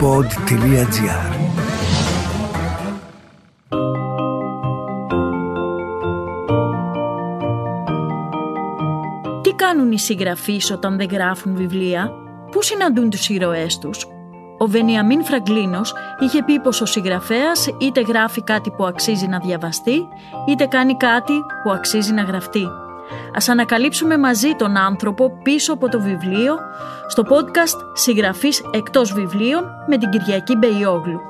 pod.gr Τι κάνουν οι συγγραφείς όταν δεν γράφουν βιβλία, πού συναντούν τους ήρωές τους; Ο Βενιαμίν Φραγκλίνος είχε πει πως ο συγγραφέας είτε γράφει κάτι που αξίζει να διαβαστεί, είτε κάνει κάτι που αξίζει να γραφτεί. Ας ανακαλύψουμε μαζί τον άνθρωπο πίσω από το βιβλίο στο podcast «Συγγραφής εκτός βιβλίων» με την Κυριακή Μπεϊόγλου.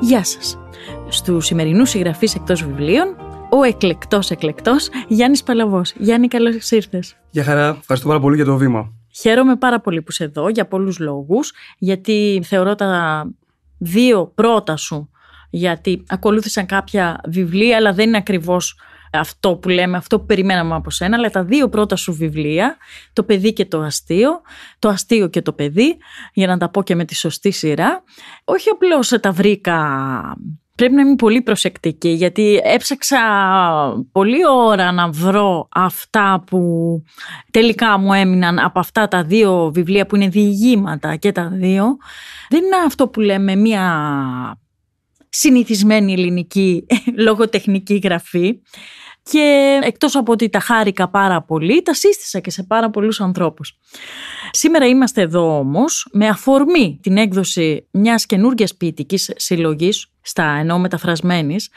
Γεια σας. Στου σημερινούς συγγραφείς εκτός βιβλίων, ο εκλεκτός εκλεκτός Γιάννης Παλαβός. Γιάννη, καλώς ήρθες. Γεια χαρά. Ευχαριστώ πάρα πολύ για το βήμα. Χαίρομαι πάρα πολύ που είσαι εδώ για πολλούς λόγους, γιατί θεωρώ τα δύο πρώτα σου, γιατί ακολούθησαν κάποια βιβλία, αλλά δεν είναι ακριβώς αυτό που λέμε, αυτό που περιμέναμε από σένα, αλλά τα δύο πρώτα σου βιβλία, το παιδί και το αστείο, το αστείο και το παιδί, για να τα πω και με τη σωστή σειρά, όχι απλώς τα βρήκα Πρέπει να είμαι πολύ προσεκτική γιατί έψαξα πολλή ώρα να βρω αυτά που τελικά μου έμειναν από αυτά τα δύο βιβλία που είναι διηγήματα και τα δύο. Δεν είναι αυτό που λέμε μία συνηθισμένη ελληνική λογοτεχνική γραφή. Και εκτός από ότι τα χάρηκα πάρα πολύ, τα σύστησα και σε πάρα πολλούς ανθρώπους. Σήμερα είμαστε εδώ όμως με αφορμή την έκδοση μιας καινούργιας ποιητικής συλλογής, στα ενώ μεταφρασμένης,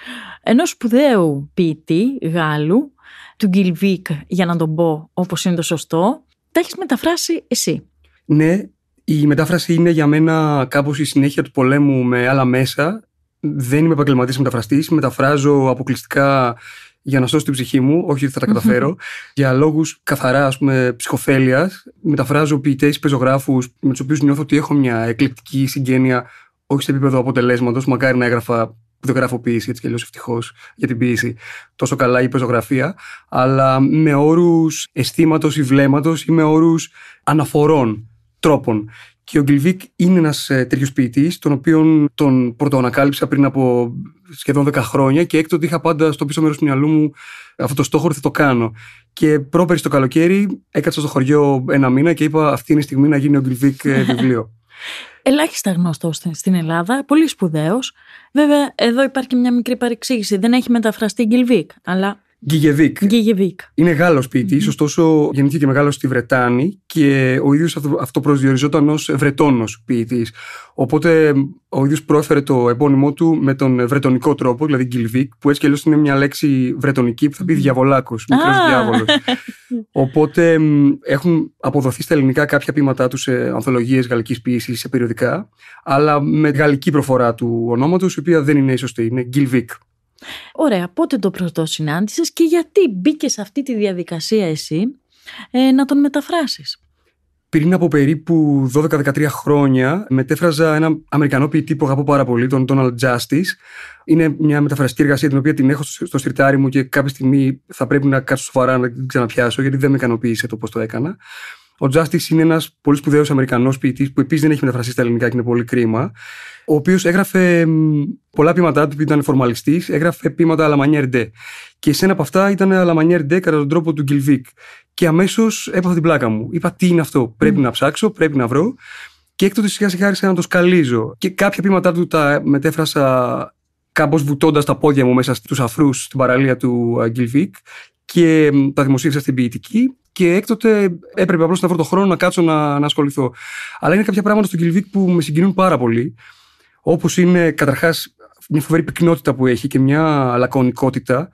ενός σπουδαίου ποιητή Γάλλου, του Γκυλβίκ για να τον πω όπως είναι το σωστό, τα έχεις μεταφράσει εσύ. Ναι, η μετάφραση είναι για μένα κάπως η συνέχεια του πολέμου με άλλα μέσα. Δεν είμαι επαγγελματής μεταφραστής. Μεταφράζω αποκλειστικά για να σώσω την ψυχή μου, όχι ότι θα τα καταφέρω, για λόγους καθαρά ας πούμε, ψυχοφέλεια. Μεταφράζω ποιητέ ή πεζογράφους με τους οποίους νιώθω ότι έχω μια εκλεκτική συγγένεια, όχι σε επίπεδο αποτελέσματος. Μακάρι να έγραφα που δεν γράφω ποιήση, έτσι κι αλλιώς ευτυχώς για την ποιήση, τόσο καλά η πεζογραφία, αλλά με όρους αισθήματος ή βλέμματος ή με όρους αναφορών τρόπων. Και ο Γκυλβίκ είναι ένας ε, τέτοιος ποιητής, τον οποίο τον πρωτοανακάλυψα πριν από σχεδόν 10 χρόνια και έκτοτε είχα πάντα στο πίσω μέρος του μυαλού μου αυτό το στόχο ότι θα το κάνω. Και πρόπερι το καλοκαίρι έκατσα στο χωριό ένα μήνα και είπα: Αυτή είναι η στιγμή να γίνει ο Γκυλβίκ ε, βιβλίο. Ελάχιστα γνωστό στην Ελλάδα, πολύ σπουδαίος. Βέβαια, εδώ υπάρχει μια μικρή παρεξήγηση. Δεν έχει μεταφραστεί Γκιλβίκ, αλλά Γκιγεβίκ. Είναι Γάλλος ποιητής, mm-hmm. ωστόσο γεννήθηκε και μεγάλωσε στη Βρετάνη και ο ίδιος αυτοπροσδιοριζόταν ως Βρετόνος ποιητής. Οπότε ο ίδιος πρόφερε το επώνυμό του με τον βρετονικό τρόπο, δηλαδή Γκιλβίκ, που έτσι κι αλλιώς είναι μια λέξη βρετονική που θα πει διαβολάκος, μικρός διάβολος. Οπότε έχουν αποδοθεί στα ελληνικά κάποια ποιήματά του σε ανθολογίες γαλλικής ποίησης, σε περιοδικά, αλλά με γαλλική προφορά του ονόματος, η οποία δεν είναι η σωστή, είναι Γκυλβίκ. Ωραία, πότε το πρώτο συνάντησες και γιατί μπήκες σε αυτή τη διαδικασία εσύ ε, να τον μεταφράσεις; Πριν από περίπου 12-13 χρόνια μετέφραζα ένα Αμερικανό ποιητή που αγαπώ πάρα πολύ, τον Donald Justice. Είναι μια μεταφραστική εργασία την οποία την έχω στο στριттάρι μου και κάποια στιγμή θα πρέπει να κάτσω σοβαρά να την ξαναπιάσω γιατί δεν με ικανοποίησε το πώς το έκανα. Ο Justice είναι ένας πολύ σπουδαίος Αμερικανός ποιητής που επίσης δεν έχει μεταφραστεί στα ελληνικά και είναι πολύ κρίμα. Ο οποίος έγραφε πολλά ποίηματά του που ήταν φορμαλιστής, έγραφε ποίηματα Αλαμανιέρ Ντε. Και σε ένα από αυτά ήταν Αλαμανιέρ Ντε κατά τον τρόπο του Γκυλβίκ. Και αμέσως έπαθα την πλάκα μου. Είπα τι είναι αυτό. Πρέπει να ψάξω, πρέπει να βρω. Και έκτοτε σιγά σιγά άρχισα να το σκαλίζω. Και κάποια ποίηματά του τα μετέφρασα κάπως βουτώντας τα πόδια μου μέσα στους αφρούς στην παραλία του Γκυλβίκ και τα δημοσίευσα στην ποιητική και έκτοτε έπρεπε απλώς να βρω το χρόνο να κάτσω να, να ασχοληθώ. Αλλά είναι κάποια πράγματα στον Κιλβίκ που με συγκινούν πάρα πολύ. Όπως είναι καταρχάς μια φοβερή πυκνότητα που έχει και μια λακωνικότητα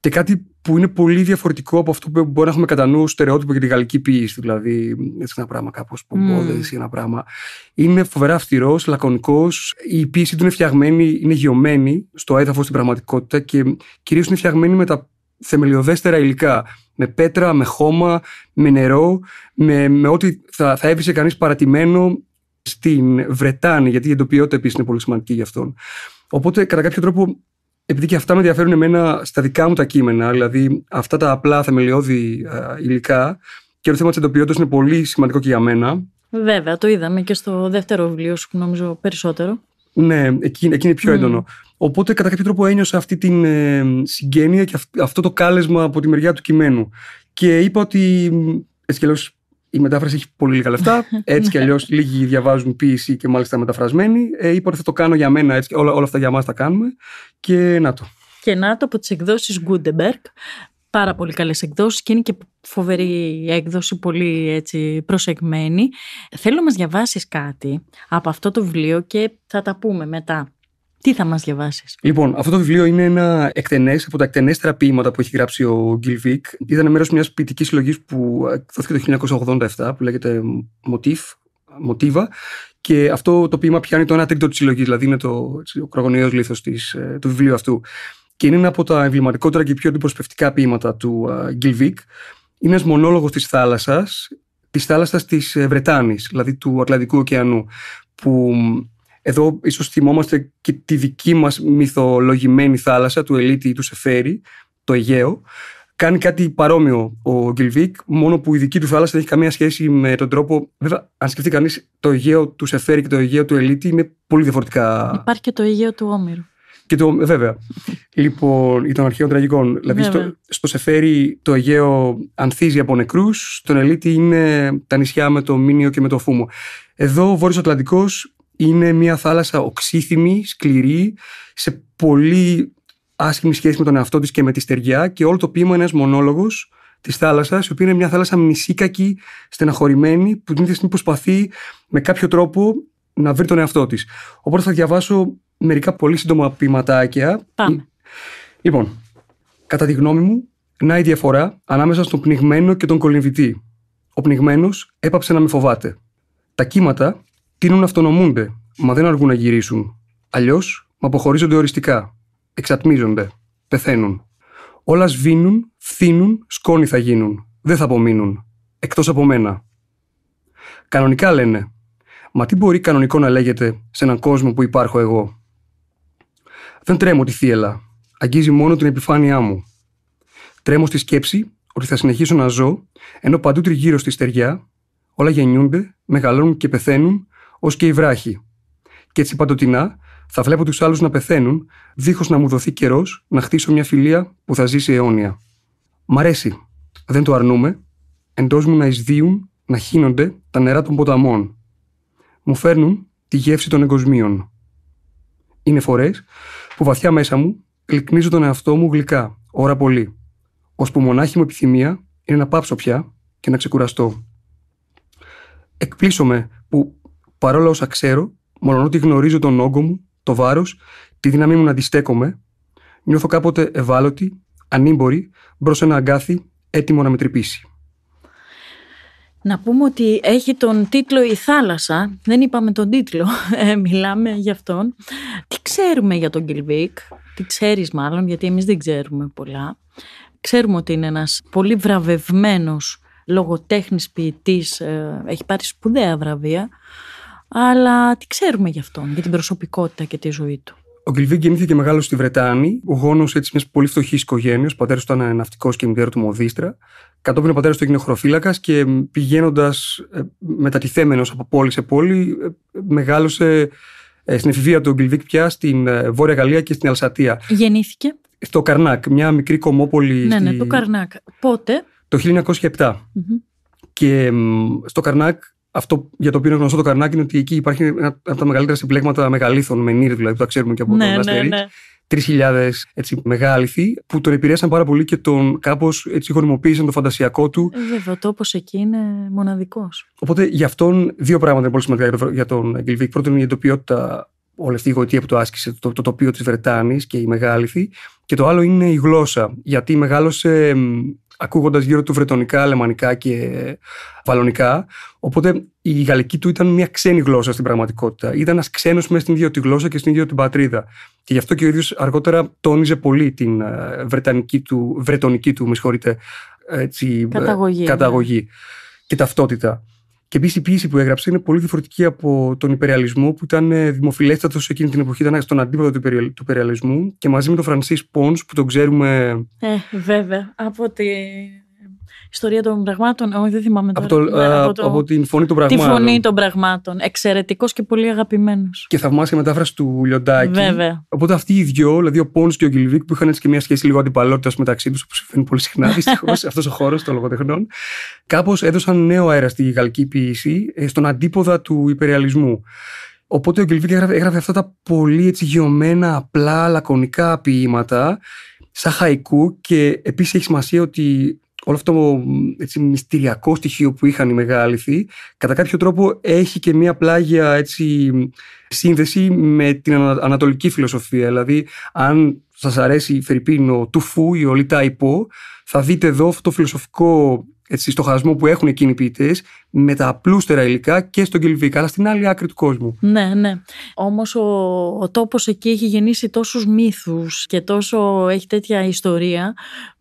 και κάτι που είναι πολύ διαφορετικό από αυτό που μπορεί να έχουμε κατά νου στερεότυπο για τη γαλλική ποιήση. Δηλαδή, έτσι ένα πράγμα κάπως πομπόδες ή ένα πράγμα. Είναι φοβερά αυστηρός, λακωνικός. Η ποιήση του είναι φτιαγμένη, είναι γιωμένη στο έδαφος στην πραγματικότητα και κυρίως είναι φτιαγμένη με τα θεμελιωδέστερα υλικά. Με πέτρα, με χώμα, με νερό, με, με ό,τι θα, θα έβρισε κανείς παρατημένο στην Βρετάνη, γιατί η εντοπιότητα επίσης είναι πολύ σημαντική για αυτόν. Οπότε, κατά κάποιο τρόπο, επειδή και αυτά με ενδιαφέρουν εμένα στα δικά μου τα κείμενα, δηλαδή αυτά τα απλά θεμελιώδη υλικά, και το θέμα της εντοπιότητας είναι πολύ σημαντικό και για μένα. Βέβαια, το είδαμε και στο δεύτερο βιβλίο σου, νομίζω περισσότερο. Ναι, εκεί, εκεί είναι πιο έντονο. Οπότε κατά κάποιο τρόπο ένιωσα αυτή την ε, συγγένεια και αυτό το κάλεσμα από τη μεριά του κειμένου. Και είπα ότι έτσι κι αλλιώς η μετάφραση έχει πολύ λίγα λεφτά. Έτσι κι αλλιώς λίγοι διαβάζουν ποίηση και μάλιστα μεταφρασμένοι. Ε, είπα ότι θα το κάνω για μένα, έτσι, όλα, όλα αυτά για μα τα κάνουμε. Και να το. Και να το από τις εκδόσεις Gutenberg. Πάρα πολύ καλές εκδόσεις και είναι και φοβερή έκδοση, πολύ έτσι προσεγμένη. Θέλω να μας διαβάσεις κάτι από αυτό το βιβλίο και θα τα πούμε μετά. Τι θα μας διαβάσεις; Λοιπόν, αυτό το βιβλίο είναι ένα εκτενές από τα εκτενέστερα ποιήματα που έχει γράψει ο Γκίλβικ. Ήταν μέρος μιας ποιητικής συλλογής που εκδόθηκε το 1987, που λέγεται Motifs, Μοτίβα. Και αυτό το ποίημα πιάνει το 1 τρίτο της συλλογής, δηλαδή είναι το, ο ακρογωνιαίος λίθος ε, του βιβλίου αυτού. Και είναι ένα από τα εμβληματικότερα και πιο αντιπροσωπευτικά ποιήματα του Γκίλβικ. Είναι ένας μονόλογος της θάλασσας, της θάλασσας της ε, Βρετάνης, δηλαδή του Ατλαντικού ωκεανού, που εδώ ίσως θυμόμαστε και τη δική μας μυθολογημένη θάλασσα του Ελίτη ή του Σεφέρι, το Αιγαίο. Κάνει κάτι παρόμοιο ο Γκυλβίκ, μόνο που η δική του θάλασσα δεν έχει καμία σχέση με τον τρόπο. Βέβαια, αν σκεφτεί κανείς το Αιγαίο του Σεφέρι και το Αιγαίο του Ελίτη, είναι πολύ διαφορετικά. Υπάρχει και το Αιγαίο του Όμηρου. Και το, βέβαια. λοιπόν, ή των αρχαίων τραγικών. Δηλαδή, στο, στο Σεφέρι το Αιγαίο ανθίζει από νεκρούς, στον Ελίτη είναι τα νησιά με το Μίνιο και με το Φούμο. Εδώ ο Βόρειος Ατλαντικός είναι μια θάλασσα οξύθυμη, σκληρή, σε πολύ άσχημη σχέση με τον εαυτό της και με τη στεριά και όλο το ποίημα είναι ένας μονόλογος της θάλασσας, η οποία είναι μια θάλασσα μνησίκακη, στεναχωρημένη, που την ίδια στιγμή προσπαθεί με κάποιο τρόπο να βρει τον εαυτό της. Οπότε θα διαβάσω μερικά πολύ σύντομα ποιηματάκια. Πάμε. Λοιπόν, κατά τη γνώμη μου, να η διαφορά ανάμεσα στον πνιγμένο και τον κολυμβητή. Ο πνιγμένος έπαψε να με φοβάται. Τα κύματα τείνουν να αυτονομούνται, μα δεν αργούν να γυρίσουν. Αλλιώς, με αποχωρίζονται οριστικά. Εξατμίζονται. Πεθαίνουν. Όλα σβήνουν, φθήνουν, σκόνη θα γίνουν. Δεν θα απομείνουν. Εκτός από μένα. Κανονικά λένε. Μα τι μπορεί κανονικό να λέγεται σε έναν κόσμο που υπάρχω εγώ; Δεν τρέμω τη θύελα. Αγγίζει μόνο την επιφάνειά μου. Τρέμω στη σκέψη ότι θα συνεχίσω να ζω, ενώ παντού τριγύρω στη στεριά όλα γεννιούνται, μεγαλώνουν και πεθαίνουν ως και οι βράχοι. Και έτσι παντοτινά θα βλέπω τους άλλους να πεθαίνουν, δίχως να μου δοθεί καιρός να χτίσω μια φιλία που θα ζήσει αιώνια. Μ' αρέσει. Δεν το αρνούμε. Εντός μου να εισδύουν, να χύνονται τα νερά των ποταμών. Μου φέρνουν τη γεύση των εγκοσμίων. Είναι φορές που βαθιά μέσα μου γλυκνίζω τον εαυτό μου γλυκά, ώρα πολύ, ώσπου μονάχη μου επιθυμία είναι να πάψω πια και να ξεκουραστώ. Εκπλήσωμαι που παρόλα όσα ξέρω, μόνο ότι γνωρίζω τον όγκο μου, το βάρος, τη δύναμή μου να αντιστέκομαι, νιώθω κάποτε ευάλωτη, ανήμπορη, μπρος ένα αγκάθι, έτοιμο να με τρυπήσει. Να πούμε ότι έχει τον τίτλο «Η θάλασσα». Δεν είπαμε τον τίτλο, ε, μιλάμε για αυτόν. Τι ξέρουμε για τον Γκυλβίκ, τι ξέρεις μάλλον, γιατί εμείς δεν ξέρουμε πολλά. Ξέρουμε ότι είναι ένας πολύ βραβευμένος λογοτέχνης ποιητής, ε, έχει πάρει σπουδαία βραβεία αλλά τι ξέρουμε γι' αυτόν, για την προσωπικότητα και τη ζωή του. Ο Γκυλβί γεννήθηκε μεγάλο στη Βρετάνη, ο γόνος μιας πολύ φτωχής οικογένειας. Ο πατέρας του ήταν ναυτικός και η μητέρα του μοδίστρα. Κατόπιν ο πατέρας του έγινε χωροφύλακα και πηγαίνοντας ε, μετατιθέμενος από πόλη σε πόλη, ε, μεγάλωσε ε, στην εφηβεία του Γκυλβίκ πια στην Βόρεια Γαλλία και στην Αλσατία. Γεννήθηκε. Στο Καρνάκ, μια μικρή κομμόπολη. Ναι, ναι, το Καρνάκ. Πότε; Το 1907. Και στο Καρνάκ αυτό για το οποίο είναι γνωστό το Καρνάκι είναι ότι εκεί υπάρχει ένα από τα μεγαλύτερα συμπλέγματα μεγαλήθων, με νύρ δηλαδή, που τα ξέρουμε και από ναι, τον ναι, ναι. 3.000 έτσι, μεγάληθοι που τον επηρέασαν πάρα πολύ και τον κάπως έτσι γονιμοποίησαν το φαντασιακό του. Ε, βέβαια, ο τόπος εκεί είναι μοναδικός. Οπότε για αυτόν δύο πράγματα είναι πολύ σημαντικά για τον Γκυλβίκ. Πρώτον, η εντοπιότητα, όλη αυτή η γοητεία που το άσκησε, το, το τοπίο της Βρετάνης και η μεγάληθη. Και το άλλο είναι η γλώσσα. Γιατί μεγάλωσε ακούγοντας γύρω του βρετονικά, αλεμανικά και βαλονικά. Οπότε η γαλλική του ήταν μια ξένη γλώσσα στην πραγματικότητα. Ήταν ένας ξένος μέσα στην ίδια τη γλώσσα και στην ίδια την πατρίδα. Και γι' αυτό και ο ίδιος αργότερα τόνιζε πολύ την ε, βρετανική του, βρετονική του, με συγχωρείτε, έτσι, καταγωγή, καταγωγή ναι. και ταυτότητα. Και επίσης η ποίηση που έγραψε είναι πολύ διαφορετική από τον υπεριαλισμό που ήταν ε, δημοφιλέστατος σε εκείνη την εποχή, ήταν στον αντίποδο του υπεριαλισμού και μαζί με τον Φρανσίς Πόνς που τον ξέρουμε. Ε, βέβαια. Από τη Ιστορία των πραγμάτων. Όχι, δεν θυμάμαι Από, τώρα. το, Ναι, α, από το- από την φωνή των Τη πραγμάτων. φωνή των πραγμάτων. Εξαιρετικός και πολύ αγαπημένος. Και θαυμάσια μετάφραση του Λιοντάκη. Βέβαια. Οπότε αυτοί οι δυο, δηλαδή ο Πόνς και ο Γκυλβίκ, που είχαν έτσι και μια σχέση λίγο αντιπαλότητας μεταξύ τους, όπω συμβαίνει πολύ συχνά δυστυχώς, αυτός ο χώρος των λογοτεχνών, κάπως έδωσαν νέο αέρα στη γαλλική ποιήση, ε, στον αντίποδα του υπεριαλισμού. Οπότε ο Γκυλβίκ έγραφε, έγραφε αυτά τα πολύ έτσι γιωμένα, απλά, λακωνικά ποίηματα, σαν χαϊκού και επίσης έχει σημασία ότι όλο αυτό το έτσι, μυστηριακό στοιχείο που είχαν οι μεγάληθοι, κατά κάποιο τρόπο έχει και μια πλάγια έτσι, σύνδεση με την ανα- ανατολική φιλοσοφία. Δηλαδή, αν σας αρέσει η Φερρυπίν ο Τουφού ή ο Λιτά Υπό, θα δείτε εδώ αυτό το φιλοσοφικό έτσι, στοχασμό που έχουν εκείνοι οι ποιητές με τα απλούστερα υλικά και στον Κελβίκ, αλλά στην άλλη άκρη του κόσμου. Ναι, ναι. Όμως ο, ο τόπος εκεί έχει γεννήσει τόσους μύθους και τόσο έχει τέτοια ιστορία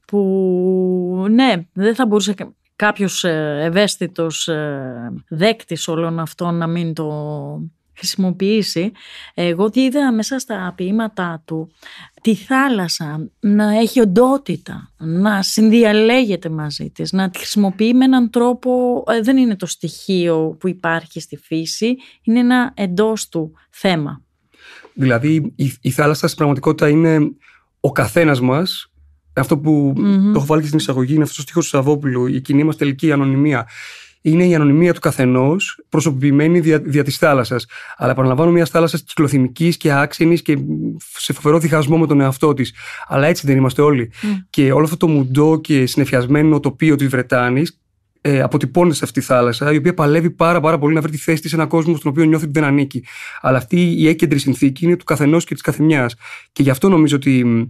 που ναι, δεν θα μπορούσε κα- κάποιος ε, ευαίσθητος ε, δέκτης όλων αυτών να μην το χρησιμοποιήσει. Εγώ τι είδα μέσα στα ποίηματά του τη θάλασσα να έχει οντότητα, να συνδιαλέγεται μαζί της, να τη χρησιμοποιεί με έναν τρόπο, ε, δεν είναι το στοιχείο που υπάρχει στη φύση, είναι ένα εντός του θέμα. Δηλαδή, η, η θάλασσα στην πραγματικότητα είναι ο καθένας μας. Αυτό που Μμμ. το έχω βάλει και στην εισαγωγή είναι αυτός ο στίχος του Σαββόπουλου, η κοινή μας τελική ανωνυμία. Είναι η ανωνυμία του καθενός, προσωποποιημένη δια, δια της θάλασσας. Αλλά επαναλαμβάνω, μιας θάλασσας κυκλοθυμικής και άξενη και σε φοβερό διχασμό με τον εαυτό της. Αλλά έτσι δεν είμαστε όλοι. Μμ. Και όλο αυτό το μουντό και συνεφιασμένο τοπίο της Βρετάνης ε, αποτυπώνεται σε αυτή τη θάλασσα, η οποία παλεύει πάρα, πάρα πολύ να βρει τη θέση της σε έναν κόσμο στον οποίο νιώθει ότι δεν ανήκει. Αλλά αυτή η έκεντρη συνθήκη είναι του καθενός και της καθεμιάς. Και γι' αυτό νομίζω ότι μ,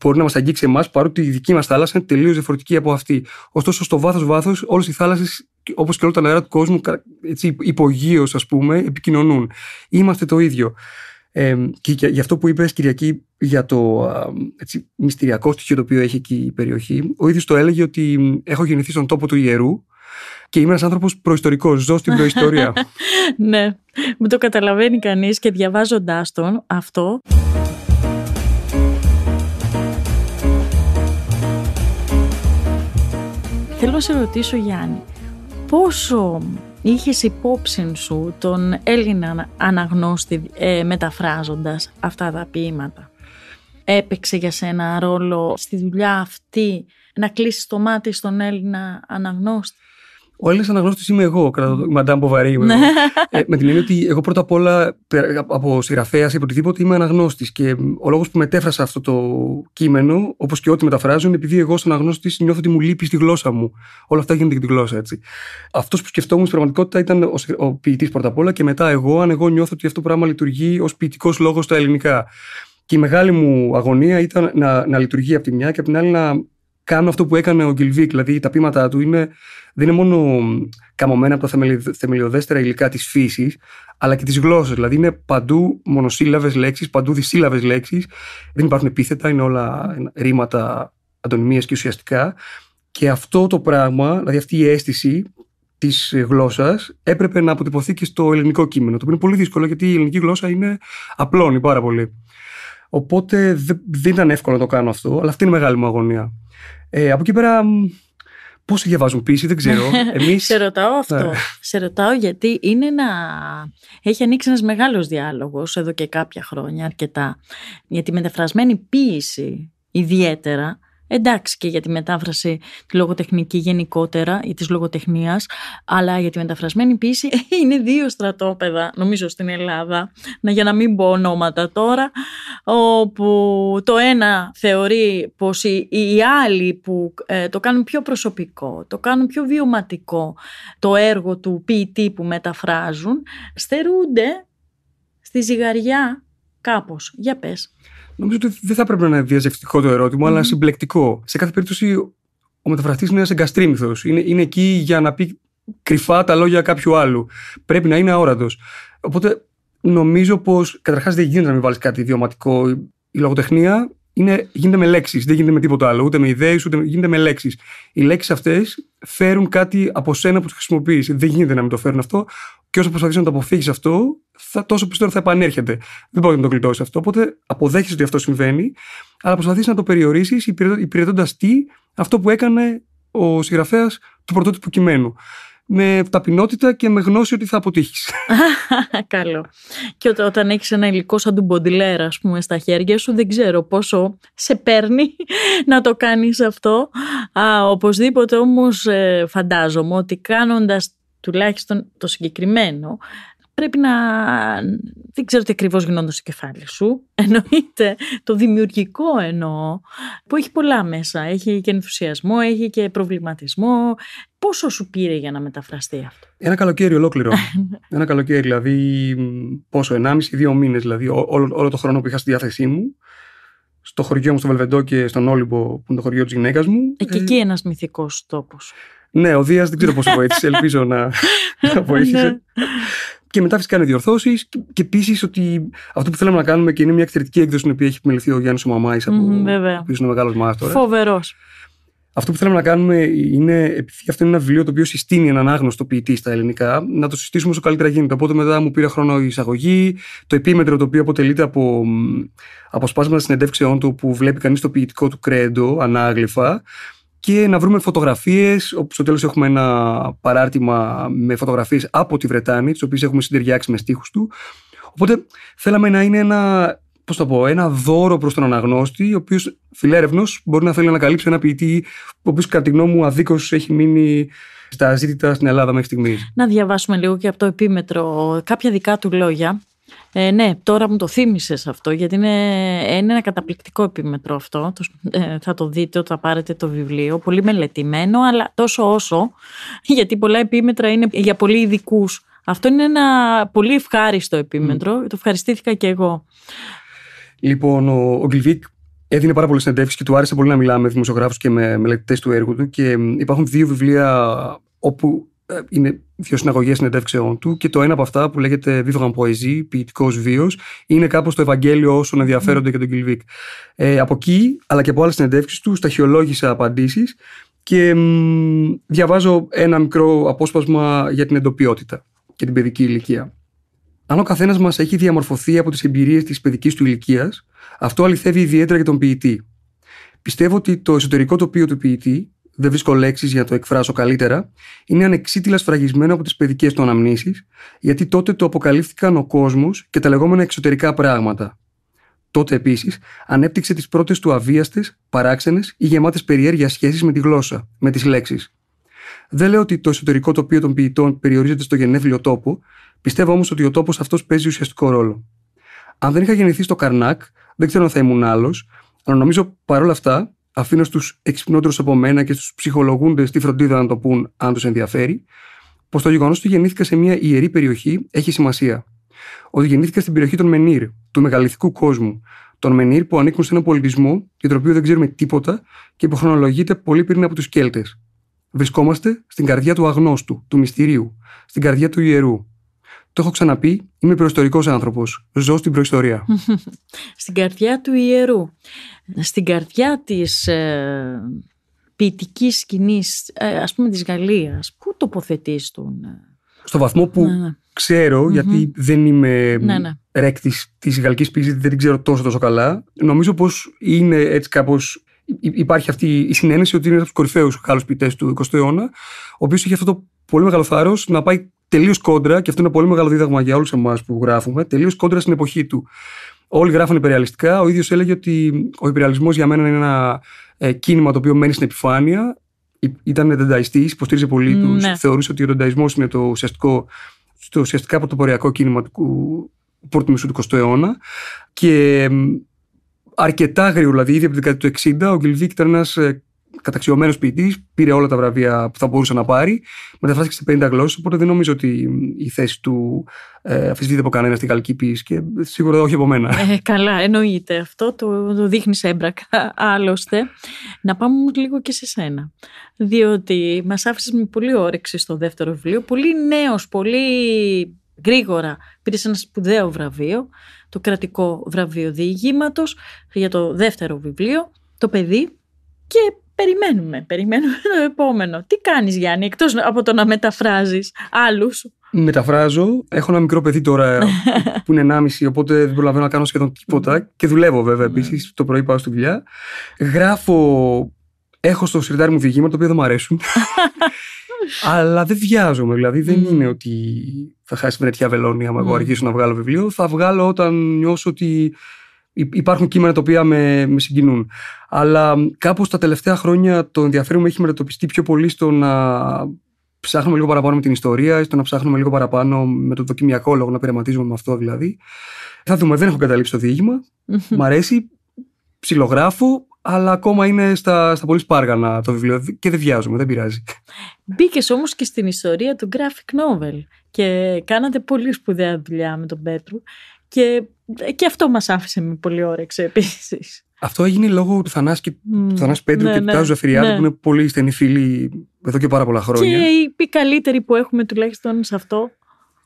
μπορεί να μας αγγίξει εμάς, παρότι η δική μας θάλασσα είναι τελείως διαφορετική από αυτή. Ωστόσο, στο βάθο βάθο, όλες οι θάλασσες, όπως και όλα τα νερά του κόσμου, κα- έτσι, υπογείως, ας πούμε, επικοινωνούν. Είμαστε το ίδιο. Ε, και για, για αυτό που είπες Κυριακή για το α, έτσι, μυστηριακό στοιχείο το οποίο έχει εκεί η περιοχή ο ίδιος το έλεγε ότι μ, έχω γεννηθεί στον τόπο του ιερού και είμαι ένας άνθρωπος προϊστορικός, ζω στην προϊστορία ναι, μου το καταλαβαίνει κανείς και διαβάζοντάς τον αυτό. Θέλω να σε ρωτήσω Γιάννη, πόσο είχες υπόψη σου τον Έλληνα αναγνώστη ε, μεταφράζοντας αυτά τα ποίηματα; Έπαιξε για σένα ρόλο στη δουλειά αυτή να κλείσεις το μάτι στον Έλληνα αναγνώστη; Ο Έλληνας αναγνώστης είμαι εγώ, κατά το Μαντάμ Μποβαρή. είμαι εγώ. ε, με την έννοια ότι εγώ πρώτα απ' όλα, πέρα από συγγραφέας ή από οτιδήποτε, είμαι αναγνώστης. Και μ, ο λόγος που μετέφρασα αυτό το κείμενο, όπως και ό,τι μεταφράζω, είναι επειδή εγώ, σαν αναγνώστης, νιώθω ότι μου λείπει στη γλώσσα μου. Όλα αυτά γίνονται και τη γλώσσα, έτσι. Αυτός που σκεφτόμουν στην πραγματικότητα ήταν ο, συγγρα- ο ποιητής πρώτα απ' όλα και μετά εγώ, αν εγώ νιώθω ότι αυτό το πράγμα λειτουργεί ως ποιητικός λόγος στα ελληνικά. Και η μεγάλη μου αγωνία ήταν να, να λειτουργεί από τη μια και από την άλλη να κάνω αυτό που έκανε ο Γκυλβίκ. Δηλαδή τα πείματά του είναι, δεν είναι μόνο καμωμένα από τα θεμελι- θεμελιωδέστερα υλικά της φύσης, αλλά και της γλώσσας. Δηλαδή είναι παντού μονοσύλλαβες λέξεις, παντού δυσύλλαβες λέξεις. Δεν υπάρχουν επίθετα, είναι όλα ρήματα, αντωνυμίε και ουσιαστικά. Και αυτό το πράγμα, δηλαδή αυτή η αίσθηση της γλώσσας, έπρεπε να αποτυπωθεί και στο ελληνικό κείμενο. Το οποίο είναι πολύ δύσκολο γιατί η ελληνική γλώσσα είναι απλώνει πάρα πολύ. Οπότε δεν, δεν ήταν εύκολο να το κάνω αυτό, αλλά αυτή είναι η μεγάλη μου αγωνία. Ε, από εκεί πέρα, μ, πόσοι διαβάζουν πίση, δεν ξέρω. Εμείς, Σε ρωτάω αυτό. Ναι. Σε ρωτάω γιατί είναι ένα... Έχει ανοίξει ένας μεγάλος διάλογος εδώ και κάποια χρόνια αρκετά για τη μεταφρασμένη ποίηση ιδιαίτερα Εντάξει και για τη μετάφραση τη λογοτεχνική γενικότερα ή της λογοτεχνίας, αλλά για τη μεταφρασμένη ποίηση είναι δύο στρατόπεδα, νομίζω στην Ελλάδα, να, για να μην πω ονόματα τώρα, όπου το ένα θεωρεί πως οι, οι άλλοι που ε, το κάνουν πιο προσωπικό, το κάνουν πιο βιωματικό, το έργο του ποιητή που μεταφράζουν, στερούνται στη ζυγαριά κάπως. Για πες. Νομίζω ότι δεν θα πρέπει να είναι διαζευτικό το ερώτημα, αλλά συμπλεκτικό. Σε κάθε περίπτωση, ο μεταφραστής είναι ένας εγκαστρίμηθος. Είναι, είναι εκεί για να πει κρυφά τα λόγια κάποιου άλλου. Πρέπει να είναι αόρατος. Οπότε νομίζω πως καταρχάς δεν γίνεται να μην βάλεις κάτι ιδιωματικό. Η λογοτεχνία είναι, γίνεται με λέξεις, δεν γίνεται με τίποτα άλλο. Ούτε με ιδέες, ούτε γίνεται με λέξεις. Οι λέξεις αυτές φέρουν κάτι από σένα που τις χρησιμοποιείς. Δεν γίνεται να μην το φέρουν αυτό. Και όσο προσπαθείς να το αποφύγεις αυτό, θα, τόσο περισσότερο θα επανέρχεται. Δεν μπορεί να το γλιτώσεις αυτό. Οπότε αποδέχεσαι ότι αυτό συμβαίνει, αλλά προσπαθείς να το περιορίσεις υπηρετώντας τι, αυτό που έκανε ο συγγραφέας του πρωτότυπου κειμένου με ταπεινότητα και με γνώση ότι θα αποτύχεις. Καλό. Και όταν, όταν έχεις ένα υλικό σαν του Μποντιλέρα, ας πούμε, στα χέρια σου, δεν ξέρω πόσο σε παίρνει να το κάνεις αυτό. Α, οπωσδήποτε όμως ε, φαντάζομαι ότι κάνοντας τουλάχιστον το συγκεκριμένο, πρέπει να. Δεν ξέρω τι ακριβώς γινόταν στο κεφάλι σου. Εννοείται το δημιουργικό εννοώ, που έχει πολλά μέσα. Έχει και ενθουσιασμό, έχει και προβληματισμό. Πόσο σου πήρε για να μεταφραστεί αυτό; Ένα καλοκαίρι ολόκληρο. Ένα καλοκαίρι, δηλαδή. Πόσο, 1,5-2 μήνες, δηλαδή. Όλο, όλο το χρόνο που είχα στη διάθεσή μου. Στο χωριό μου, στο Βελβεντό και στον Όλυμπο, που είναι το χωριό της γυναίκας μου. Ε, και εκεί ε... ένας μυθικός τόπος. Ναι, ο Δίας δεν ξέρω πόσο βοήθησε. Ελπίζω να, να βοήθησε. Ναι. Και μετά φυσικά είναι διορθώσεις. Και, και επίσης ότι αυτό που θέλαμε να κάνουμε και είναι μια εξαιρετική έκδοση την οποία έχει επιμεληθεί ο Γιάννης Μαμάη από mm, ο οποίος είναι μεγάλος μάστορα. Φοβερός. Αυτό που θέλαμε να κάνουμε είναι, επειδή αυτό είναι ένα βιβλίο το οποίο συστήνει έναν άγνωστο ποιητή στα ελληνικά, να το συστήσουμε όσο καλύτερα γίνεται. Οπότε μετά μου πήρε χρόνο η εισαγωγή, το επίμετρο το οποίο αποτελείται από αποσπάσματα συνεντεύξεών του που βλέπει κανείς το ποιητικό του κρέντο, ανάγλυφα, και να βρούμε φωτογραφίες, όπου στο τέλος έχουμε ένα παράρτημα με φωτογραφίες από τη Βρετάνη, τις οποίες έχουμε συντεριάξει με στίχους του. Οπότε θέλαμε να είναι ένα, πώς το πω, ένα δώρο προς τον αναγνώστη, ο οποίος φιλέρευνος μπορεί να θέλει να ανακαλύψει ένα ποιητή, ο οποίος κατά τη γνώμη μου αδίκως έχει μείνει στα ζήτητα στην Ελλάδα μέχρι στιγμής. Να διαβάσουμε λίγο και από το επίμετρο κάποια δικά του λόγια. Ε, ναι, τώρα μου το θύμισες αυτό, γιατί είναι, είναι ένα καταπληκτικό επίμετρο αυτό. Ε, θα το δείτε όταν πάρετε το βιβλίο. Πολύ μελετημένο, αλλά τόσο όσο, γιατί πολλά επίμετρα είναι για πολύ ειδικούς. Αυτό είναι ένα πολύ ευχάριστο επίμετρο. Το ευχαριστήθηκα και εγώ. Λοιπόν, ο, ο Γκλιβίκ έδινε πάρα πολλές συνεντεύξεις και του άρεσε πολύ να μιλάμε με δημοσιογράφους και με μελετητές του έργου του. Και υπάρχουν δύο βιβλία όπου ε, είναι δύο συναγωγές συνεντεύξεών του και το ένα από αυτά που λέγεται Vivre en Poésie, ποιητικό βίο, είναι κάπως το Ευαγγέλιο όσων ενδιαφέρονται για τον Κιλβίκ. Ε, από εκεί, αλλά και από άλλες συνεντεύξεις του, σταχυολόγησα απαντήσεις και μ, διαβάζω ένα μικρό απόσπασμα για την εντοπιότητα και την παιδική ηλικία. Αν ο καθένας μας έχει διαμορφωθεί από τις εμπειρίες της παιδικής του ηλικίας, αυτό αληθεύει ιδιαίτερα για τον ποιητή. Πιστεύω ότι το εσωτερικό τοπίο του ποιητή δεν βρίσκω λέξεις για να το εκφράσω καλύτερα, είναι ανεξίτηλα σφραγισμένο από τις παιδικές του αναμνήσεις, γιατί τότε το αποκαλύφθηκαν ο κόσμος και τα λεγόμενα εξωτερικά πράγματα. Τότε επίσης ανέπτυξε τις πρώτες του αβίαστες, παράξενες ή γεμάτες περιέργεια σχέσεις με τη γλώσσα, με τις λέξεις. Δεν λέω ότι το εσωτερικό τοπίο των ποιητών περιορίζεται στο γενέθλιο τόπο, πιστεύω όμως ότι ο τόπος αυτός παίζει ουσιαστικό ρόλο. Αν δεν είχα γεννηθεί στο Καρνάκ, δεν ξέρω αν θα ήμουν άλλος, αλλά νομίζω παρόλα αυτά αφήνως στου εξυπνότερους από μένα και στους ψυχολογούντες τη φροντίδα να το πούν, αν τους ενδιαφέρει, πως το γεγονός ότι γεννήθηκα σε μια ιερή περιοχή έχει σημασία. Ότι γεννήθηκα στην περιοχή των Μενίρ, του μεγαλυθικού κόσμου, των Μενίρ που ανήκουν σε έναν πολιτισμό για τον οποίο δεν ξέρουμε τίποτα και που χρονολογείται πολύ πριν από τους Κέλτες. Βρισκόμαστε στην καρδιά του αγνώστου, του μυστηρίου, στην καρδιά του ιερού. Το έχω ξαναπεί, είμαι προϊστορικός άνθρωπος. Ζω στην προϊστορία. στην καρδιά του ιερού στην καρδιά της ε, ποιητικής σκηνής, ε, ας πούμε της Γαλλίας, πού τοποθετείς τον... Ε; Στο βαθμό που ναι, ναι. ξερω γιατί δεν είμαι ναι, ναι. ρέκτης της γαλλικής ποιήσης, δεν την ξέρω τόσο τόσο καλά. Νομίζω πως είναι έτσι κάπως... Υπάρχει αυτή η συνένεση ότι είναι από τους κορυφαίους Γάλλους ποιητές του 20ου αιώνα, ο οποίος έχει αυτό το πολύ μεγάλο θάρρος να πάει τελείως κόντρα, και αυτό είναι πολύ μεγάλο δίδαγμα για όλους εμάς που γράφουμε, τελείως κόντρα στην εποχή του. Όλοι γράφουν υπεριαλιστικά. Ο ίδιος έλεγε ότι ο υπεριαλισμό για μένα είναι ένα ε, κίνημα το οποίο μένει στην επιφάνεια. Ήταν δενταϊστή, υποστήριζε πολύ τους. Ναι. Θεωρούσε ότι ο δενταϊσμό είναι το ουσιαστικό, το ουσιαστικά πρωτοποριακό κίνημα του πρώτου μισού του 20ου αιώνα. Και αρκετά γρήγορα, δηλαδή ήδη από την δεκαετία του 60, ο Γκυλβίκ ήταν ένας ε, καταξιωμένος ποιητής, πήρε όλα τα βραβεία που θα μπορούσε να πάρει, μεταφράστηκε σε 50 γλώσσες. Οπότε δεν νομίζω ότι η θέση του ε, αφισβητείται από κανένα στην γαλλική ποιήση και σίγουρα όχι από μένα. Ε, καλά, εννοείται. Αυτό το, το δείχνει έμπρακα. Άλλωστε, να πάμε λίγο και σε σένα. Διότι μας άφησες με πολύ όρεξη στο δεύτερο βιβλίο. Πολύ νέος, πολύ γρήγορα πήρες ένα σπουδαίο βραβείο, το κρατικό βραβείο διηγήματος για το δεύτερο βιβλίο, το παιδί. Και περιμένουμε, περιμένουμε το επόμενο. Τι κάνεις Γιάννη, εκτός από το να μεταφράζεις άλλους; Μεταφράζω. Έχω ένα μικρό παιδί τώρα που είναι 1,5, οπότε δεν προλαβαίνω να κάνω σχεδόν τίποτα. Και δουλεύω βέβαια επίσης. Το πρωί πάω στη δουλειά. Γράφω Έχω στο σιρτάρι μου διηγήματα τα οποία δεν μου αρέσουν. Αλλά δεν βιάζομαι. Δηλαδή δεν είναι ότι θα χάσει βρετιά βελόνι άμα εγώ αργήσω να βγάλω βιβλίο. Θα βγάλω όταν νιώσω ότι υπάρχουν κείμενα τα οποία με, με συγκινούν. Αλλά κάπως τα τελευταία χρόνια το ενδιαφέρον μου έχει μετατοπιστεί πιο πολύ στο να ψάχνουμε λίγο παραπάνω με την ιστορία, στο να ψάχνουμε λίγο παραπάνω με το δοκιμιακό λόγο, να πειραματίζουμε με αυτό δηλαδή. Θα δούμε, δεν έχω καταλήξει το διήγημα. Μ' αρέσει, ψιλογράφω, αλλά ακόμα είναι στα, στα πολύ σπάργανα το βιβλίο και δεν βιάζομαι, δεν πειράζει. Μπήκες όμως και στην ιστορία του graphic novel και κάνατε πολύ σπουδαία δουλειά με τον Πέτρου και, και αυτό μας άφησε με πολύ όρεξη επίσης. Αυτό έγινε λόγω του Θανάση, και, mm, του Θανάση Πέτρου ναι, και του ναι, Τάζου Ζαφυριάδη ναι. που είναι πολύ στενοί φίλοι εδώ και πάρα πολλά χρόνια. Και οι καλύτεροι που έχουμε τουλάχιστον σε αυτό.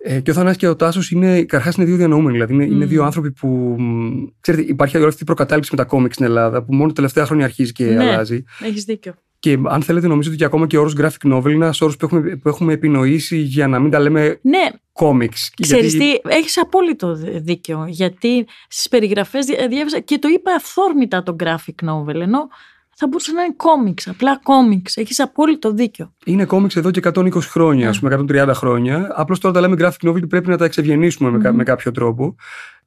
Ε, και ο Θανάσης και ο Τάσος είναι, καταρχάς είναι δύο διανοούμενοι. Δηλαδή είναι, είναι δύο άνθρωποι που. μ, Ξέρετε, υπάρχει όλη αυτή η προκατάληψη με τα κόμικ στην Ελλάδα που μόνο τα τελευταία χρόνια αρχίζει και Ναι. αλλάζει. Έχεις δίκιο. Και αν θέλετε, νομίζω ότι και ακόμα και ο όρο graphic novel είναι ένας όρο που έχουμε, που έχουμε επινοήσει για να μην τα λέμε Ναι, comics. Ξέρεις Γιατί- τι, έχεις απόλυτο δίκιο, γιατί στις περιγραφές δι- διάβασα και το είπα αυθόρμητα το graphic novel, ενώ θα μπορούσε να είναι comics, απλά comics, έχεις απόλυτο δίκιο. Είναι comics εδώ και 120 χρόνια, ας πούμε 130 χρόνια. Απλώς τώρα τα λέμε graphic novel και πρέπει να τα εξευγενήσουμε με, κα- με κάποιο τρόπο.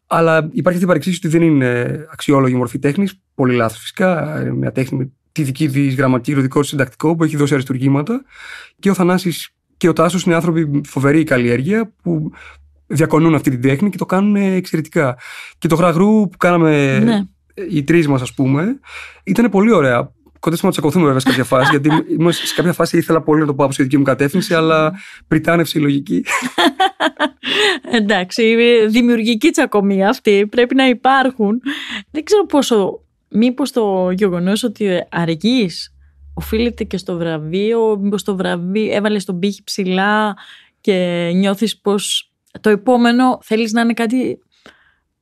Αλλά υπάρχει αυτή η παρεξήγηση ότι δεν είναι αξιόλογη μορφή τέχνης. Πολύ λάθος φυσικά. Ε, Μια τέχνη με τη δική της γραμματική, το δικό της συντακτικό που έχει δώσει αριστουργήματα. Και ο Θανάσης και ο Τάσος είναι άνθρωποι με φοβερή καλλιέργεια που διακονούν αυτή την τέχνη και το κάνουν εξαιρετικά. Και το γραγρού που κάναμε Ναι. οι τρεις μας, ας πούμε, ήταν πολύ ωραία. Κοντέψαμε να τσακωθούμε βέβαια σε κάποια φάση, γιατί ήμουν σε κάποια φάση ήθελα πολύ να το πάω από τη δική μου κατεύθυνση, αλλά πριτάνευσε η λογική. Εντάξει, δημιουργική τσακωμία αυτή πρέπει να υπάρχουν. Δεν ξέρω πόσο, μήπως το γεγονός ότι αργείς οφείλεται και στο βραβείο, μήπως το βραβείο έβαλες τον πύχη ψηλά και νιώθεις πως το επόμενο θέλεις να είναι κάτι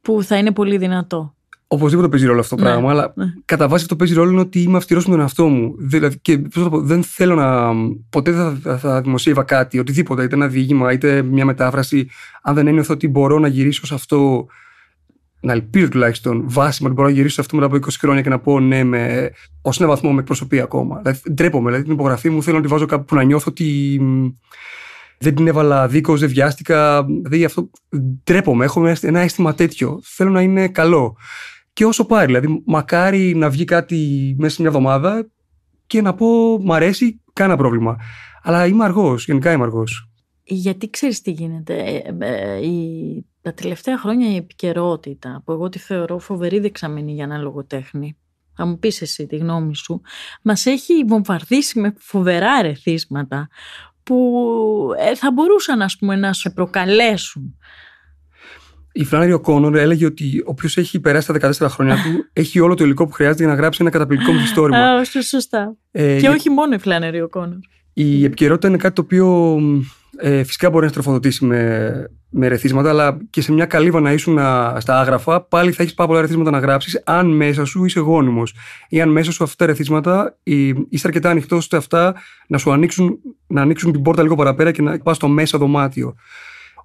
που θα είναι πολύ δυνατό. Οπωσδήποτε παίζει ρόλο αυτό το Ναι, πράγμα, αλλά ναι. κατά βάση αυτό παίζει ρόλο είναι ότι είμαι αυστηρός με τον εαυτό μου. Δηλαδή, και πώς να το πω, δεν θέλω να. Ποτέ δεν θα, θα δημοσίευα κάτι, οτιδήποτε, είτε ένα διήγημα, είτε μια μετάφραση, αν δεν ένιωθω ότι μπορώ να γυρίσω σε αυτό. Να ελπίζω τουλάχιστον βάσιμα ότι μπορώ να γυρίσω σε αυτό μετά από 20 χρόνια και να πω ναι, με, ως ένα βαθμό με εκπροσωπεί ακόμα. Δηλαδή, ντρέπομαι. Δηλαδή, την υπογραφή μου θέλω να τη βάζω κάπου που να νιώθω ότι μ, δεν την έβαλα δίκως, δεν βιάστηκα. Δηλαδή, αυτό ντρέπομαι. Έχω ένα- ένα αίσθημα τέτοιο. Θέλω να είναι καλό. Και όσο πάρει, δηλαδή, μακάρι να βγει κάτι μέσα σε μια εβδομάδα και να πω μ' αρέσει, κανένα πρόβλημα. Αλλά είμαι αργός, γενικά είμαι αργός. Γιατί ξέρεις τι γίνεται. Ε, ε, η, τα τελευταία χρόνια η επικαιρότητα, που εγώ τη θεωρώ φοβερή δεξαμενή για ένα λογοτέχνη, θα μου πεις εσύ τη γνώμη σου, μας έχει βομβαρδίσει με φοβερά ερεθίσματα που ε, θα μπορούσαν ας πούμε να σε προκαλέσουν. Η Φλάνερη Οκόνορ έλεγε ότι όποιος έχει περάσει τα 14 χρόνια του έχει όλο το υλικό που χρειάζεται για να γράψει ένα καταπληκτικό μυθιστόρημα. Α, σω- σωστά. Ε, και για- όχι μόνο η Φλάνερη ο Κόνορ. Η επικαιρότητα είναι κάτι το οποίο ε, φυσικά μπορεί να στροφοδοτήσει με, με ερεθίσματα, αλλά και σε μια καλύβα να ήσουν α, στα άγραφα, πάλι θα έχεις πάρα πολλά ερεθίσματα να γράψεις, αν μέσα σου είσαι γόνιμος. Ή αν μέσα σου αυτά τα ερεθίσματα ε, είσαι αρκετά ανοιχτός ώστε αυτά να σου ανοίξουν, να ανοίξουν την πόρτα λίγο παραπέρα και να πας στο μέσα δωμάτιο.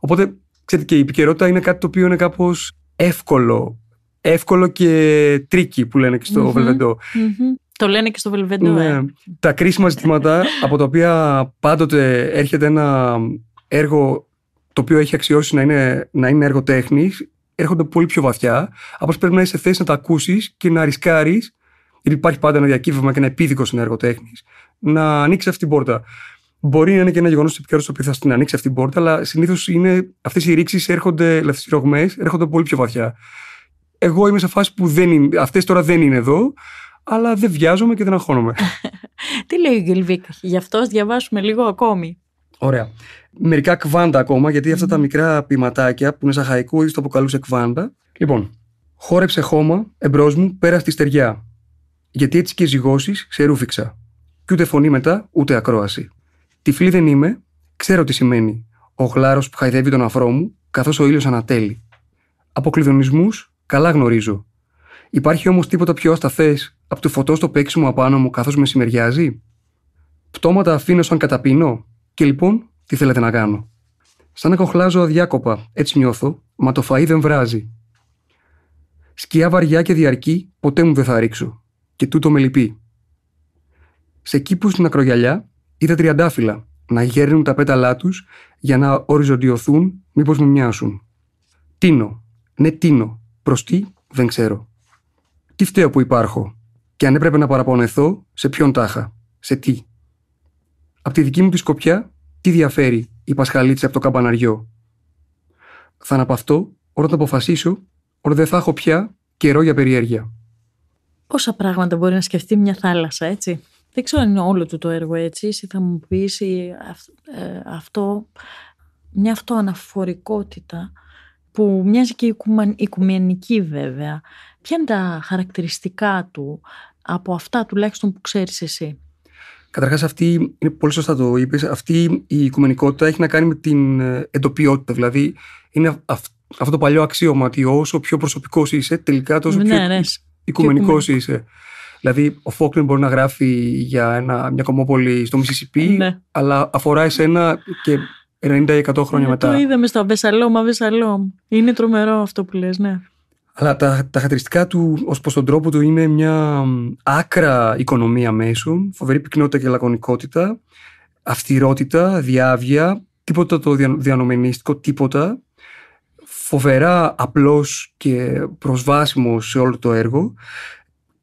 Οπότε, ξέρετε, και η επικαιρότητα είναι κάτι το οποίο είναι κάπως εύκολο. Εύκολο και tricky που λένε και στο Μμμ. Βελβεντό. Μμμ. Το λένε και στο Βελβεντό. Ναι. ε. Τα κρίσιμα ζητήματα από τα οποία πάντοτε έρχεται ένα έργο το οποίο έχει αξίωση να είναι, να είναι έργο τέχνης, έρχονται πολύ πιο βαθιά. Απλώς πρέπει να είσαι σε θέση να τα ακούσεις και να ρισκάρεις, γιατί υπάρχει πάντα ένα διακύβευμα και ένα επίδικο στην έργο τέχνη, να ανοίξεις αυτή την πόρτα. Μπορεί να είναι και ένα γεγονός τη επικαιρότητα το οποίο θα την ανοίξει αυτή την πόρτα, αλλά συνήθως αυτές οι ρήξεις έρχονται, αυτέ οι ρογμές έρχονται πολύ πιο βαθιά. Εγώ είμαι σε φάση που δεν είναι, αυτές τώρα δεν είναι εδώ, αλλά δεν βιάζομαι και δεν αγχώνομαι. Τι λέει ο Γκυλβίκ, γι' αυτό ας διαβάσουμε λίγο ακόμη. Ωραία. Μερικά κβάντα ακόμα, γιατί αυτά τα μικρά ποιηματάκια που είναι σαν χαϊκού, ήδη το αποκαλούσε κβάντα. Λοιπόν, χόρεψε χώμα εμπρός μου πέρα στη στεριά. Γιατί έτσι και ζυγώσεις σε ρούφιξα. Κι ούτε φωνή μετά, ούτε ακρόαση. Τυφλή δεν είμαι, ξέρω τι σημαίνει. Ο γλάρος που χαϊδεύει τον αφρό μου, καθώς ο ήλιος ανατέλει. Αποκλειδονισμούς, καλά γνωρίζω. Υπάρχει όμως τίποτα πιο ασταθές από του φωτό στο παίξιμο απάνω μου καθώς μεσημεριάζει. Πτώματα αφήνω σαν καταπίνω. Και λοιπόν, τι θέλετε να κάνω; Σαν να κοχλάζω αδιάκοπα, έτσι νιώθω, μα το φαΐ δεν βράζει. Σκιά βαριά και διαρκή, ποτέ μου δεν θα ρίξω. Και τούτο με λυπεί. Σε κήπους στην ακρογιαλιά είδα τριαντάφυλλα να γέρνουν τα πέταλά τους για να οριζοντιωθούν, μήπως μου μοιάσουν. Τίνο. Ναι, τίνο. Προς τι, δεν ξέρω. Τι φταίω που υπάρχω. Και αν έπρεπε να παραπονεθώ, σε ποιον τάχα. Σε τι. Απ' τη δική μου τη σκοπιά, τι διαφέρει η Πασχαλίτσα από το καμπαναριό; Θα αναπαυτώ όταν το αποφασίσω ότι δεν θα έχω πια καιρό για περιέργεια. Πόσα πράγματα μπορεί να σκεφτεί μια θάλασσα, έτσι; Δεν ξέρω αν είναι όλο του το έργο έτσι. Εσύ θα μου πεις ε, αυτό, μια αυτοαναφορικότητα που μοιάζει και οικουμενική βέβαια. Ποια είναι τα χαρακτηριστικά του από αυτά τουλάχιστον που ξέρεις εσύ; Καταρχάς, αυτή είναι πολύ σωστά το είπες. Αυτή η οικουμενικότητα έχει να κάνει με την ε, εντοπιότητα. Δηλαδή, είναι αυτό το παλιό αξίωμα ότι όσο πιο προσωπικός είσαι, τελικά τόσο ναι, πιο ναι, οικουμενικός είσαι. Δηλαδή, ο Φόκλιν μπορεί να γράφει για ένα, μια κομμόπολη στο Μississippi, ναι. αλλά αφορά εσένα και 90-100 χρόνια ναι, μετά. Το είδαμε στο Βεσσαλόμ, Βεσσαλόμ. Είναι τρομερό αυτό που λες, ναι. Αλλά τα, τα χαρακτηριστικά του ως προς τον τρόπο του είναι μια άκρα οικονομία μέσων, φοβερή πυκνότητα και λακωνικότητα, αυστηρότητα, διάβια, τίποτα το διανομενίστικο, τίποτα. Φοβερά απλός και προσβάσιμος σε όλο το έργο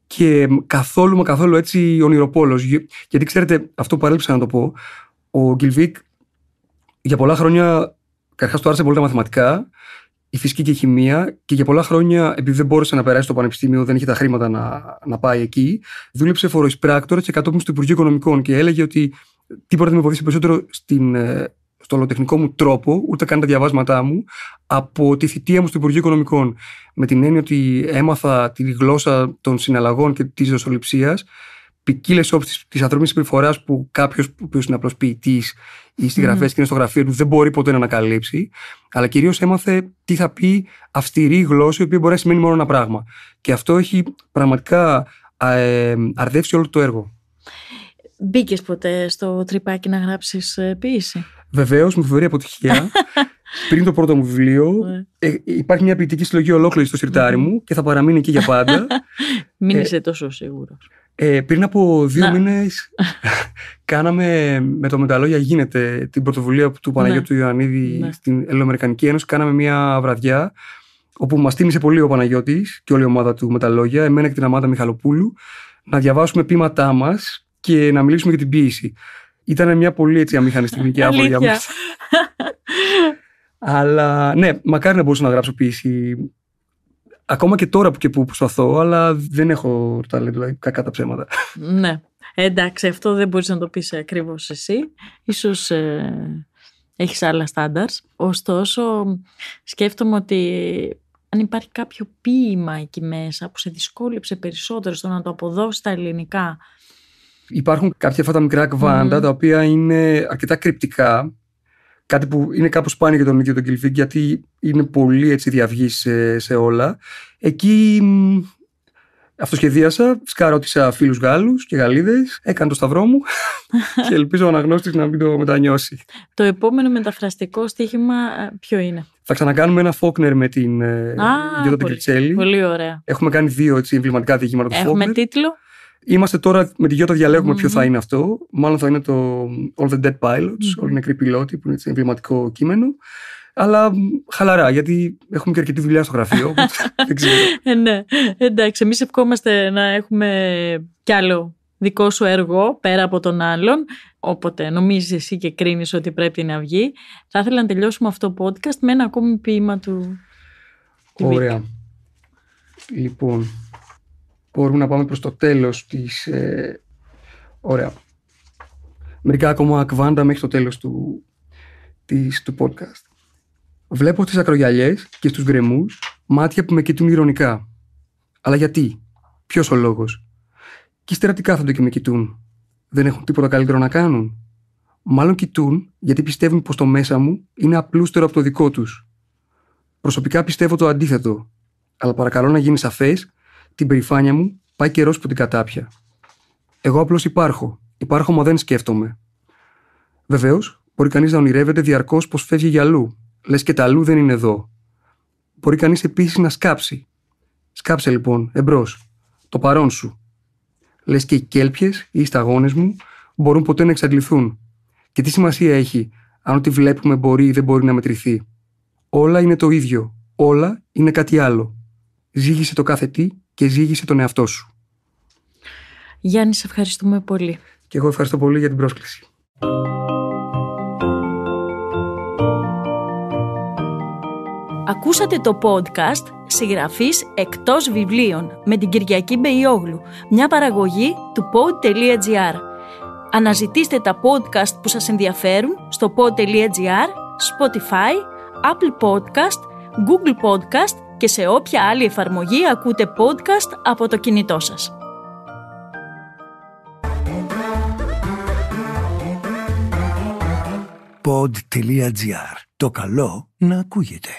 και καθόλου μα καθόλου έτσι ονειροπόλος. Γιατί ξέρετε, αυτό που παρέλειψα να το πω, ο Γκυλβίκ για πολλά χρόνια, καταρχάς του άρεσε πολύ τα μαθηματικά η φυσική και η χημεία και για πολλά χρόνια, επειδή δεν μπόρεσε να περάσει στο πανεπιστήμιο, δεν είχε τα χρήματα να, να πάει εκεί, δούλεψε φοροεισπράκτορας και κατόπιν στο Υπουργείο Οικονομικών και έλεγε ότι τίποτα δεν με βοήθησε περισσότερο στην, ε, στο ολοτεχνικό μου τρόπο, ούτε καν τα διαβάσματά μου, από τη θητεία μου στο Υπουργείο Οικονομικών. Με την έννοια ότι έμαθα τη γλώσσα των συναλλαγών και της δοσοληψίας ποικίλε όψει της ανθρώπινης συμπεριφοράς που κάποιος που είναι απλό ποιητής ή συγγραφέας mm. και είναι στο γραφείο του δεν μπορεί ποτέ να ανακαλύψει. Αλλά κυρίως έμαθε τι θα πει αυστηρή γλώσσα, η οποία μπορεί να σημαίνει μόνο ένα πράγμα. Και αυτό έχει πραγματικά ε, αρδεύσει όλο το έργο. Μπήκες ποτέ στο τρυπάκι να γράψεις ε, ποίηση. Βεβαίως, με φοβερή αποτυχία. Πριν το πρώτο μου βιβλίο, ναι. ε, υπάρχει μια ποιητική συλλογή ολόκληρη στο σιρτάρι μου και θα παραμείνει εκεί για πάντα. Μην είσαι τόσο σίγουρος. Ε, πριν από δύο μήνες κάναμε με το Μεταλόγια γίνεται την πρωτοβουλία του Παναγιώτου ναι. Ιωαννίδη ναι. στην Ελληνοαμερικανική Ένωση. Κάναμε μια βραδιά όπου μας τίμησε πολύ ο Παναγιώτης και όλη η ομάδα του Μεταλόγια, εμένα και την Αμάτα Μιχαλοπούλου, να διαβάσουμε πείματά μας και να μιλήσουμε για την ποίηση. Ήταν μια πολύ έτσι αμήχανη στιγμή και άβολη για μας. Αλλά ναι, μακάρι να μπορούσα να γράψω ποίηση Ακόμα και τώρα που και που προσπαθώ, αλλά δεν έχω ταλέντο, δηλαδή κακά τα ψέματα. Ναι. Εντάξει, αυτό δεν μπορείς να το πεις ακριβώς εσύ. Ίσως ε, έχεις άλλα στάνταρς. Ωστόσο, σκέφτομαι ότι αν υπάρχει κάποιο ποίημα εκεί μέσα που σε δυσκόλεψε περισσότερο στο να το αποδώσεις στα ελληνικά. Υπάρχουν κάποια αυτά τα μικρά κβάντα τα οποία είναι αρκετά κρυπτικά Κάτι που είναι κάπως σπάνιο για τον ίδιο τον Κιλφίγκ γιατί είναι πολύ έτσι διαυγή σε, σε όλα. Εκεί αυτοσχεδίασα, σκαρώτησα φίλους Γάλλους και Γαλλίδες, έκανα το σταυρό μου και ελπίζω ο αναγνώστης να μην το μετανιώσει. Το επόμενο μεταφραστικό στοίχημα ε, ποιο είναι; Θα ξανακάνουμε ένα Φόκνερ με την Γιώτα Πολύ, πολύ ωραία. Έχουμε κάνει δύο έτσι, εμβληματικά διηγήματα του Έχουμε Έχουμε τίτλο; Είμαστε τώρα με τη Γιώτα διαλέγουμε ποιο θα είναι αυτό. Μάλλον θα είναι το All the Dead Pilots, mm-hmm. Όλοι οι νεκροί πιλότοι, που είναι έτσι εμβληματικό κείμενο. Αλλά χαλαρά, γιατί έχουμε και αρκετή δουλειά στο γραφείο. δεν ξέρω. Ε, ναι, εντάξει. Εμείς ευχόμαστε να έχουμε κι άλλο δικό σου έργο πέρα από τον άλλον. Όποτε νομίζεις εσύ και κρίνεις ότι πρέπει να βγει. Θα ήθελα να τελειώσουμε αυτό το podcast με ένα ακόμη ποίημα του. Ωραία. Λοιπόν, μπορούμε να πάμε προς το τέλος της... Ε, ωραία. Μερικά ακόμα ακβάντα μέχρι το τέλος του, της, του podcast. Βλέπω στις ακρογιαλιές και στους γκρεμούς μάτια που με κοιτούν ηρωνικά. Αλλά γιατί, ποιος ο λόγος; Και ύστερα τι κάθονται και με κοιτούν; Δεν έχουν τίποτα καλύτερο να κάνουν; Μάλλον κοιτούν γιατί πιστεύουν πως το μέσα μου είναι απλούστερο από το δικό τους. Προσωπικά πιστεύω το αντίθετο. Αλλά παρακαλώ να γίνεις σαφές την περηφάνεια μου, πάει καιρός που την κατάπια. Εγώ απλώς υπάρχω. Υπάρχω, μα δεν σκέφτομαι. Βεβαίως, μπορεί κανείς να ονειρεύεται διαρκώς πως φεύγει για αλλού, λες και τα αλλού δεν είναι εδώ. Μπορεί κανείς επίσης να σκάψει. Σκάψε λοιπόν, εμπρός, το παρόν σου. Λες και οι κέλπιες ή οι σταγόνες μου μπορούν ποτέ να εξαντληθούν. Και τι σημασία έχει αν ό,τι βλέπουμε μπορεί ή δεν μπορεί να μετρηθεί. Όλα είναι το ίδιο. Όλα είναι κάτι άλλο. Ζήγησε το κάθε τι και ζήγησε τον εαυτό σου. Γιάννη, σε ευχαριστούμε πολύ. Και εγώ ευχαριστώ πολύ για την πρόσκληση. Ακούσατε το podcast «Συγγραφής εκτός βιβλίων» με την Κυριακή Μπεϊόγλου, μια παραγωγή του pod.gr. Αναζητήστε τα podcast που σας ενδιαφέρουν στο pod.gr, Spotify, Apple Podcast, Google Podcast και σε όποια άλλη εφαρμογή ακούτε podcast από το κινητό σας. Pod.gr. Το καλό να ακούγεται.